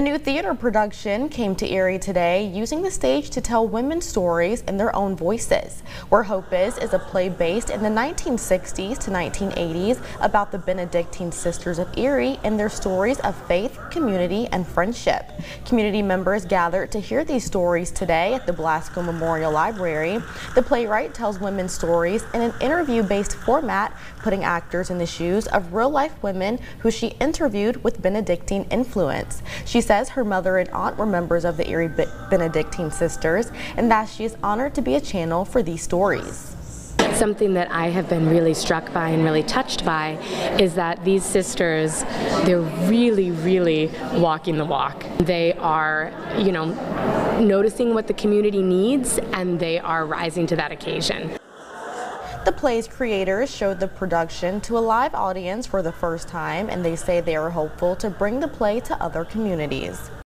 A new theater production came to Erie today using the stage to tell women's stories in their own voices. Where Hope Is is a play based in the 1960s to 1980s about the Benedictine Sisters of Erie and their stories of faith, community, and friendship. Community members gathered to hear these stories today at the Blasco Memorial Library. The playwright tells women's stories in an interview-based format, putting actors in the shoes of real-life women who she interviewed with Benedictine influence. She says her mother and aunt were members of the Erie Benedictine Sisters and that she is honored to be a channel for these stories. Something that I have been really struck by and really touched by is that these sisters, they're really, really walking the walk. They are, you know, noticing what the community needs and they are rising to that occasion. The play's creators showed the production to a live audience for the first time and they say they are hopeful to bring the play to other communities.